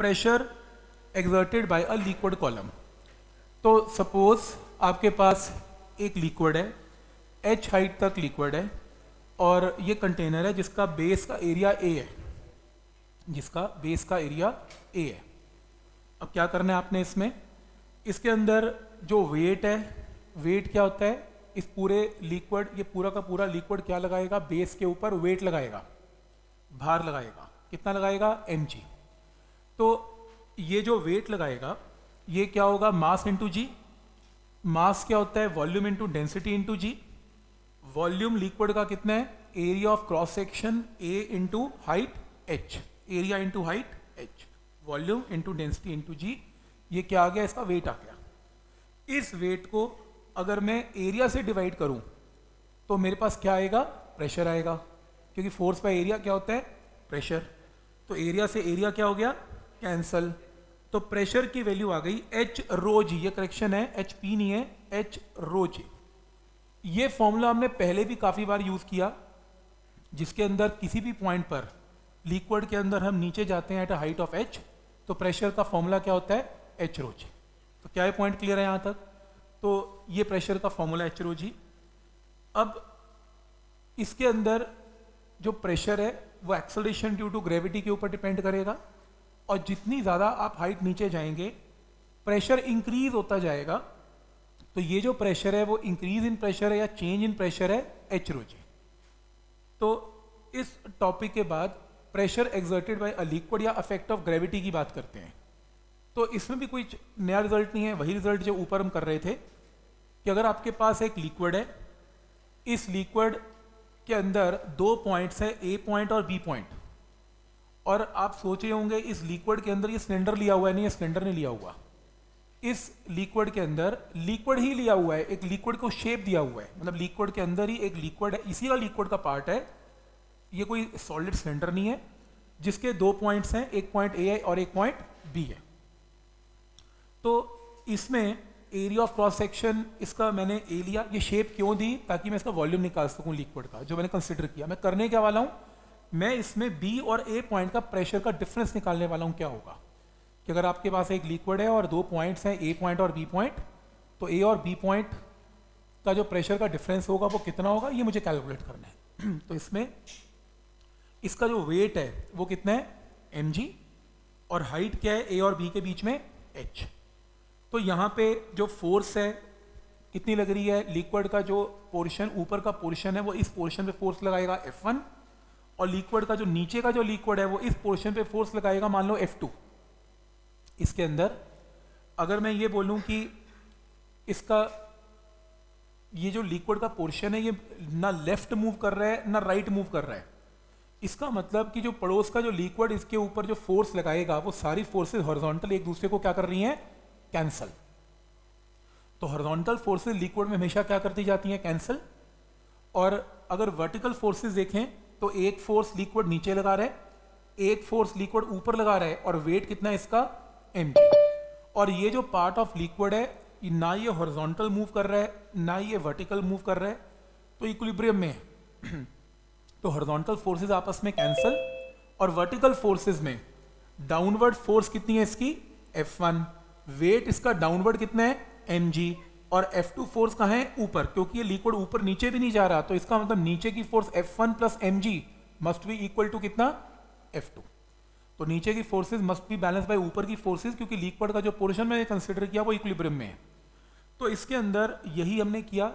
Pressure exerted by a liquid column तो suppose आपके पास एक लिक्विड है एच हाइट तक लिक्विड है, और ये कंटेनर है जिसका बेस का एरिया ए है। जिसका बेस का एरिया ए है। अब क्या करना है आपने इसमें? इसके अंदर जो वेट है वेट क्या होता है? इस पूरे लिक्विड ये पूरा का पूरा लिक्विड क्या लगाएगा? बेस के ऊपर वेट लगाएगा। भार लगाएगा। कितना लगाएगा? एम तो ये जो वेट लगाएगा, ये क्या होगा? मास इंटू जी मास क्या होता है? Volume into density into g volume liquid का कितना है? Area of cross section A into height h area into height h volume into density into g ये क्या आ गया? इसका वेट आ गया। इस वेट को अगर मैं एरिया से डिवाइड करूँ तो मेरे पास क्या आएगा? प्रेशर आएगा। क्योंकि फोर्स बाय एरिया क्या होता है? प्रेशर तो एरिया से एरिया क्या हो गया? कैंसल। तो प्रेशर की वैल्यू आ गई एच रो जी ये करेक्शन है एच पी नहीं है एच रो जी ये फॉर्मूला हमने पहले भी काफ़ी बार यूज़ किया, जिसके अंदर किसी भी पॉइंट पर लिक्विड के अंदर हम नीचे जाते हैं at a height of h तो प्रेशर का फॉर्मूला क्या होता है? एच रो जी तो क्या ये पॉइंट क्लियर है यहाँ तक? तो ये प्रेशर का फॉर्मूला एच रो जी अब इसके अंदर जो प्रेशर है, वो एक्सलेशन ड्यू टू ग्रेविटी के ऊपर डिपेंड करेगा। और जितनी ज़्यादा आप हाइट नीचे जाएँगे प्रेशर इंक्रीज होता जाएगा। तो ये जो प्रेशर है, वो इंक्रीज इन प्रेशर है या चेंज इन प्रेशर है? एच रो जी तो इस टॉपिक के बाद pressure exerted by a liquid या अफेक्ट ऑफ़ ग्रेविटी की बात करते हैं। तो इसमें भी कोई नया रिज़ल्ट नहीं है, वही रिज़ल्ट जो ऊपर हम कर रहे थे कि अगर आपके पास एक लिक्विड है, इस लिक्विड के अंदर दो पॉइंट्स है ए पॉइंट और बी पॉइंट और आप सोचे होंगे, इस लिक्विड के अंदर ये सिलेंडर लिया हुआ है, नहीं, ये सिलेंडर नहीं लिया हुआ। इस लिक्विड के अंदर लिक्विड ही लिया हुआ है, एक लिक्विड को शेप दिया हुआ है। मतलब लिक्विड के अंदर ही एक लिक्विड है, इसी का लिक्विड का पार्ट है। ये कोई सॉलिड सिलेंडर नहीं है, जिसके दो पॉइंट्स हैं, एक पॉइंट ए है और एक पॉइंट बी है। तो इसमें एरिया ऑफ़ क्रॉस सेक्शन इसका मैंने ए लिया। ये शेप क्यों दी? ताकि मैं इसका वॉल्यूम निकाल सकूँ लिक्विड का, जो मैंने कंसिडर किया। मैं करने क्या वाला हूँ? मैं इसमें बी और ए पॉइंट का प्रेशर का डिफरेंस निकालने वाला हूँ, क्या होगा? कि अगर आपके पास एक लिक्विड है और दो पॉइंट्स हैं ए पॉइंट और बी पॉइंट तो ए और बी पॉइंट का जो प्रेशर का डिफरेंस होगा वो कितना होगा? ये मुझे कैलकुलेट करना है। तो इसमें इसका जो वेट है, वो कितना है? एम और हाइट क्या है? ए और बी के बीच में एच तो यहाँ पे जो फोर्स है, कितनी लग रही है? लिक्विड का जो पोर्शन ऊपर का पोर्शन है, वो इस पोर्शन पे फोर्स लगाएगा F1 और लिक्विड का जो नीचे का जो लिक्विड है, वो इस पोर्शन पे फोर्स लगाएगा, मान लो F2 इसके अंदर, अगर मैं ये बोलूँ कि इसका, ये जो लिक्विड का पोर्शन है, ये ना लेफ़्ट मूव कर रहा है, ना राइट मूव कर रहा है. इसका मतलब कि जो पड़ोस का जो लिक्विड इसके ऊपर जो फोर्स लगाएगा, वो सारी फोर्सेस हॉरिजॉन्टल एक दूसरे को क्या कर रही हैं? कैंसल तो हॉरिजॉन्टल फोर्सेस लिक्विड में हमेशा क्या करती जाती हैं? कैंसल और अगर वर्टिकल फोर्सेस देखें तो एक फोर्स लिक्विड नीचे लगा रहा है एक फोर्स लिक्विड ऊपर लगा रहा है और वेट कितना है इसका? एम और ये जो पार्ट ऑफ़ लिक्विड है ना ये हॉरिजॉन्टल मूव कर रहा है, ना ये वर्टिकल मूव कर रहा है तो इक्विलिब्रियम में है। तो हॉरिजॉन्टल फोर्सेस आपस में कैंसल और वर्टिकल फोर्सेस में डाउनवर्ड फोर्स कितनी है इसकी? F1 वेट इसका डाउनवर्ड कितना है? एम और F2 फोर्स कहाँ है? ऊपर, क्योंकि ये लिक्विड ऊपर नीचे भी नहीं जा रहा तो इसका मतलब नीचे की force F1 one plus m must be equal to कितना? F2 तो नीचे की forces must be balance by ऊपर की फोर्सेस क्योंकि लिक्विड का जो पोर्शन मैंने कंसिडर किया वो इक्विलिब्रियम में है। तो इसके अंदर यही हमने किया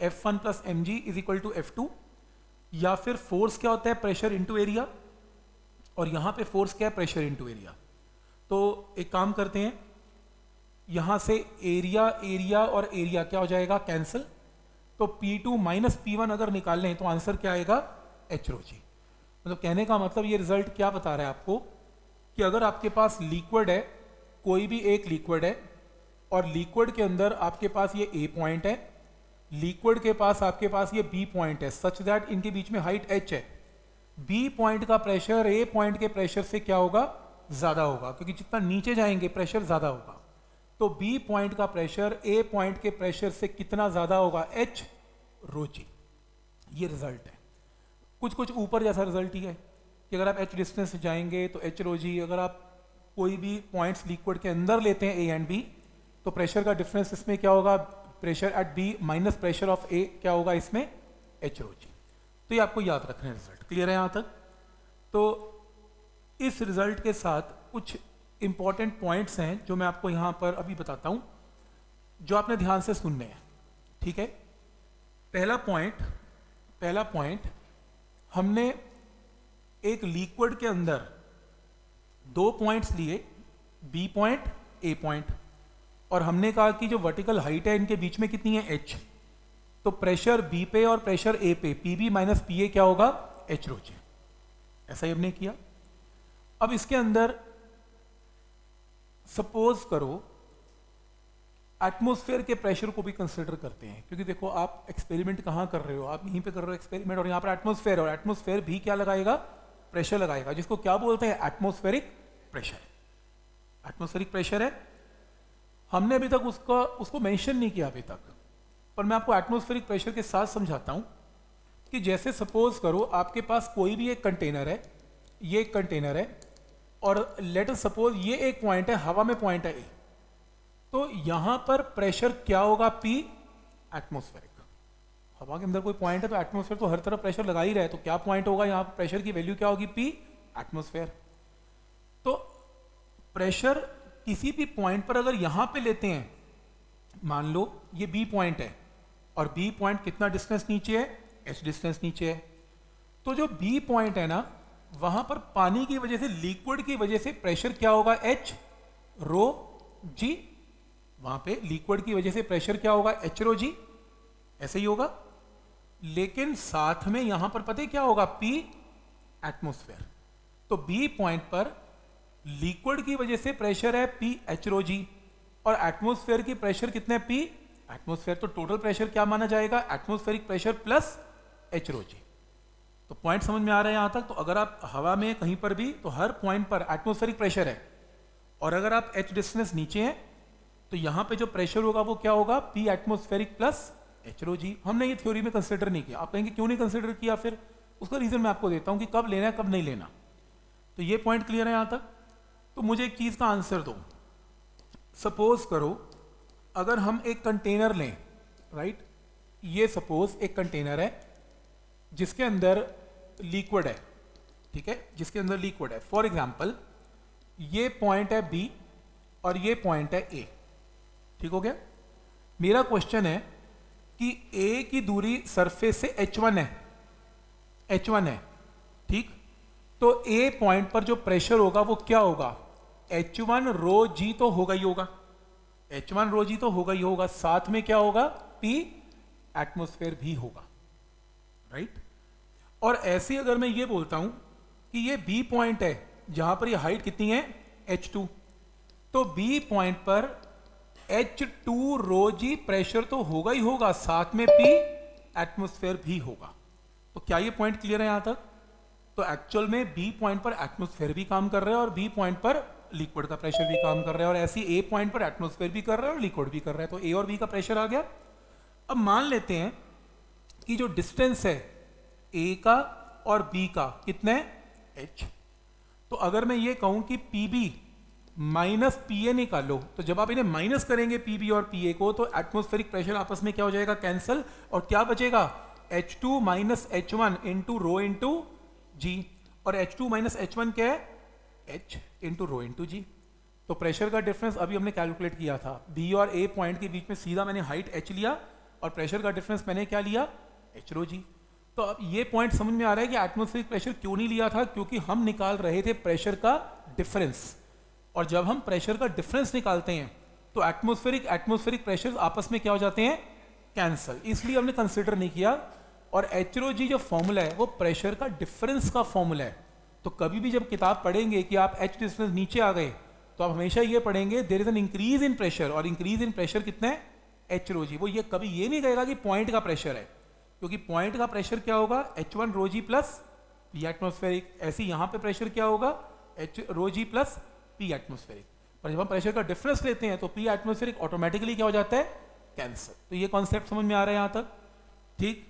F1 one plus m is equal to F या फिर फोर्स क्या होता है? प्रेशर इंटू एरिया और यहाँ पे फोर्स क्या है? प्रेशर इंटू एरिया तो एक काम करते हैं यहाँ से एरिया एरिया और एरिया क्या हो जाएगा? कैंसिल तो P2 टू माइनस पी अगर निकाल लें तो आंसर क्या आएगा? एच रोजी मतलब कहने का मतलब ये रिज़ल्ट क्या बता रहा है आपको? कि अगर आपके पास लिक्विड है, कोई भी एक लिक्विड है, और लिक्विड के अंदर आपके पास ये ए पॉइंट है लिक्विड के पास आपके पास ये बी पॉइंट है सच दैट इनके बीच में हाइट एच है बी पॉइंट का प्रेशर ए पॉइंट के प्रेशर से क्या होगा? ज़्यादा होगा, क्योंकि जितना नीचे जाएँगे प्रेशर ज़्यादा होगा। तो बी पॉइंट का प्रेशर ए पॉइंट के प्रेशर से कितना ज़्यादा होगा? एच रोची ये रिज़ल्ट है। कुछ कुछ ऊपर जैसा रिज़ल्ट ही है कि अगर आप एच डिस्टेंस जाएँगे तो एच रोजी अगर आप कोई भी पॉइंट्स लिक्विड के अंदर लेते हैं ए एंड बी तो प्रेशर का डिफरेंस इसमें क्या होगा? Pressure at B minus pressure of A क्या होगा इसमें? एच रोजी तो ये आपको याद रखना है रिज़ल्ट क्लियर है यहाँ तक? तो इस रिज़ल्ट के साथ कुछ इंपॉर्टेंट पॉइंट्स हैं जो मैं आपको यहाँ पर अभी बताता हूँ, जो आपने ध्यान से सुनने हैं, ठीक है? पहला पॉइंट पहला पॉइंट हमने एक लिक्विड के अंदर दो पॉइंट्स लिए बी पॉइंट ए पॉइंट और हमने कहा कि जो वर्टिकल हाइट है, इनके बीच में कितनी है? एच तो प्रेशर बी पे और प्रेशर ए पे P B minus P A क्या होगा? एच रोचे ऐसा ही हमने किया। अब इसके अंदर सपोज़ करो एटमोसफेयर के प्रेशर को भी कंसिडर करते हैं। क्योंकि देखो, आप एक्सपेरिमेंट कहाँ कर रहे हो? आप यहीं पे कर रहे हो एक्सपेरिमेंट और यहाँ पर एटमोस्फेयर और एटमोसफेयर भी क्या लगाएगा? प्रेशर लगाएगा, जिसको क्या बोलते हैं? एटमोस्फेरिक प्रेशर एटमोस्फेरिक प्रेशर है। हमने अभी तक उसका, उसको मेंशन नहीं किया अभी तक। पर मैं आपको एटमोस्फेरिक प्रेशर के साथ समझाता हूँ कि जैसे सपोज़ करो, आपके पास कोई भी एक कंटेनर है, ये एक कंटेनर है और लेटर सपोज़ ये एक पॉइंट है, हवा में पॉइंट है ए तो यहाँ पर प्रेशर क्या होगा पी एटमोस्फेरिक हवा के अंदर कोई पॉइंट है तो एटमोस्फेयर तो हर तरफ़ प्रेशर लगा ही रहा है तो क्या पॉइंट होगा यहाँ? पर प्रेशर की वैल्यू क्या होगी पी एटमोस्फेयर तो प्रेशर किसी भी पॉइंट पर अगर यहाँ पे लेते हैं, मान लो ये बी पॉइंट है, और बी पॉइंट कितना डिस्टेंस नीचे है? एच डिस्टेंस नीचे है. तो जो बी पॉइंट है ना वहाँ पर पानी की वजह से लिक्विड की वजह से प्रेशर क्या होगा? एच रो जी वहाँ पे लिक्विड की वजह से प्रेशर क्या होगा? एच रो जी ऐसे ही होगा। लेकिन साथ में यहाँ पर पता क्या होगा? पी एटमोस्फेयर तो बी पॉइंट पर लिक्विड की वजह से प्रेशर है पी एच रो जी और एटमोस्फेयर की प्रेशर कितने पी एटमोस्फेयर तो टोटल प्रेशर क्या माना जाएगा? Atmospheric pressure plus h rho g तो पॉइंट समझ में आ रहा है यहाँ तक? तो अगर आप हवा में कहीं पर भी तो हर पॉइंट पर एटमोस्फेरिक प्रेशर है। और अगर आप एच डिस्टेंस नीचे हैं तो यहाँ पे जो प्रेशर होगा, वो क्या होगा? P atmospheric plus h g हमने ये थ्योरी में कंसिडर नहीं किया। आप कहेंगे, क्यों नहीं कंसिडर किया फिर? उसका रीजन मैं आपको देता हूँ कि कब लेना है, कब नहीं लेना। तो ये पॉइंट क्लियर है यहाँ तक? तो मुझे एक चीज़ का आंसर दो। सपोज़ करो, अगर हम एक कंटेनर लें राइट ये सपोज़ एक कंटेनर है, जिसके अंदर लिक्विड है, ठीक है? जिसके अंदर लिक्विड है। फॉर एग्ज़ाम्पल ये पॉइंट है बी और ये पॉइंट है ए ठीक हो गया? मेरा क्वेश्चन है कि ए की दूरी सरफेस से एच वन है एच वन है, ठीक? तो ए पॉइंट पर जो प्रेशर होगा वो क्या होगा? एच वन रो जी तो होगा ही होगा। एच वन रो जी तो होगा ही होगा। साथ में क्या होगा? पी एटमोस्फेयर भी होगा। राइट और ऐसे अगर मैं ये बोलता हूँ कि ये बी पॉइंट है, जहाँ पर ये हाइट कितनी है? एच टू तो बी पॉइंट पर h two rho g pressure तो होगा ही होगा, साथ में पी एटमोस्फेयर भी होगा। तो क्या ये पॉइंट क्लियर है यहाँ तक? तो एक्चुअल में बी पॉइंट पर एटमोस्फेयर भी काम कर रहा है और बी पॉइंट पर लिक्विड का प्रेशर भी काम कर रहा है और ऐसी ए पॉइंट पर एटमोस्फेयर भी कर रहा है और लिक्विड भी कर रहा है। तो ए और बी का प्रेशर आ गया। अब मान लेते हैं कि जो डिस्टेंस है ए का और बी का कितने? एच तो अगर मैं ये कहूँ कि P B minus P A निकालो तो जब आप इन्हें माइनस करेंगे पी बी और पी ए को तो एटमोस्फेरिक प्रेशर आपस में क्या हो जाएगा? कैंसल और क्या बचेगा? H two minus h one into rho into g और h two minus h one क्या है? H into rho into g तो प्रेशर का डिफरेंस अभी हमने कैलकुलेट किया था। बी और ए पॉइंट के बीच में सीधा मैंने हाइट एच लिया और प्रेशर का डिफरेंस मैंने क्या लिया? एच रो जी तो अब ये पॉइंट समझ में आ रहा है कि एटमोस्फेरिक प्रेशर क्यों नहीं लिया था? क्योंकि हम निकाल रहे थे प्रेशर का डिफरेंस और जब हम प्रेशर का डिफरेंस निकालते हैं तो एटमोस्फेरिक एटमोस्फेरिक प्रेशर आपस में क्या हो जाते हैं? कैंसल इसलिए हमने कंसिडर नहीं किया। और एचरोजी जो फॉर्मूला है, वो प्रेशर का डिफरेंस का फॉर्मूला है। तो कभी भी जब किताब पढ़ेंगे कि आप एच डिस्टेंस नीचे आ गए तो आप हमेशा ये पढ़ेंगे there is an increase in pressure और इंक्रीज इन प्रेशर कितने? एच रोजी वो ये कभी ये नहीं कहेगा कि पॉइंट का प्रेशर है। क्योंकि पॉइंट का प्रेशर क्या होगा? H one rho g plus P atmospheric ऐसे यहाँ पे प्रेशर क्या होगा? एच रोजी प्लस पी एटमोस्फेरिक पर जब हम प्रेशर का डिफरेंस लेते हैं तो पी एटमोस्फेरिक ऑटोमेटिकली क्या हो जाता है? कैंसर तो ये कॉन्सेप्ट समझ में आ रहा है यहाँ तक? ठीक?